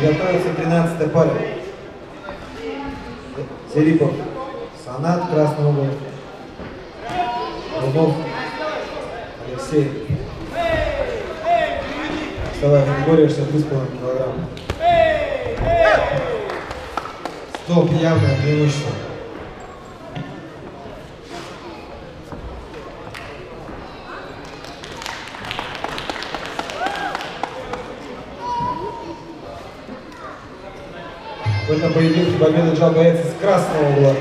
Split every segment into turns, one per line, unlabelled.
Приготовится 13 пара. Серипов. Санат, красный угол. Руднов. Алексей. Вставая категория 62,5 килограмм. Стоп, явное преимущество. В этом поединке победу Джал боец из красного угла.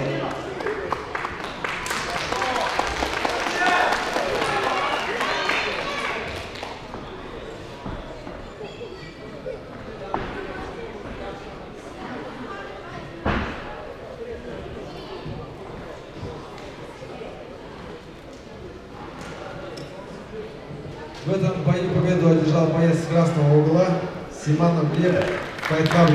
В этом бою победу одержал боец с красного угла Симанов Глеб Файтхаб